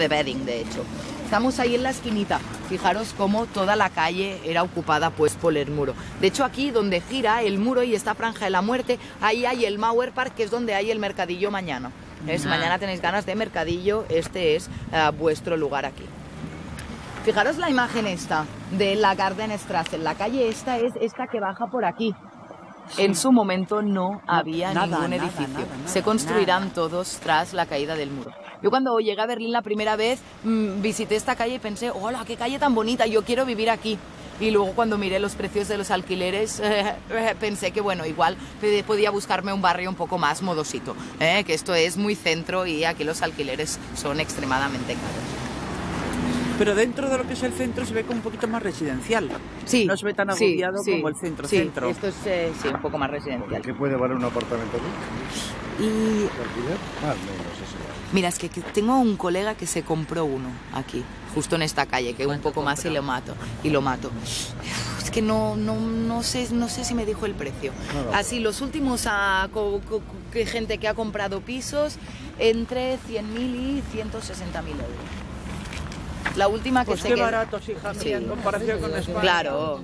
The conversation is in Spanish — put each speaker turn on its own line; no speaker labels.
de bedding, de hecho. Estamos ahí en la esquinita. Fijaros cómo toda la calle era ocupada pues por el muro. De hecho aquí donde gira el muro y esta franja de la muerte, ahí hay el Mauer Park, que es donde hay el mercadillo mañana. Es,
Ah.
Mañana tenéis ganas de mercadillo, este es eh, vuestro lugar aquí. Fijaros la imagen esta de la Gardenstraße. La calle esta es esta que baja por aquí. En su momento no había
nada,
ningún edificio.
nada, nada,
Se construirán todos tras la caída del muro. Yo cuando llegué a Berlín la primera vez mm, visité esta calle y pensé, hola, qué calle tan bonita, yo quiero vivir aquí. Y luego cuando miré los precios de los alquileres pensé que bueno, igual podía buscarme un barrio un poco más modosito, ¿eh? que esto es muy centro y aquí los alquileres son extremadamente caros.
Pero dentro de lo que es el centro se ve como un poquito más residencial.
Sí,
No se ve tan
sí,
agobiado
sí,
como el centro.
Sí,
centro.
esto es eh, sí, un poco más residencial.
¿Qué puede valer un apartamento aquí?
Y
¿De alquiler? Más o menos, eso.
Mira, es que, tengo un colega que se compró uno aquí, justo en esta calle, que un poco más y lo mato. Y lo mato. Es que no, no, no, sé, no sé si me dijo el precio. Así, los últimos ah, co- co- que gente que ha comprado pisos entre 100.000 y 160.000 euros. La última que
Pues
sé
qué
que...
baratos, hija mía, en
Sí.
comparación con España.
Claro,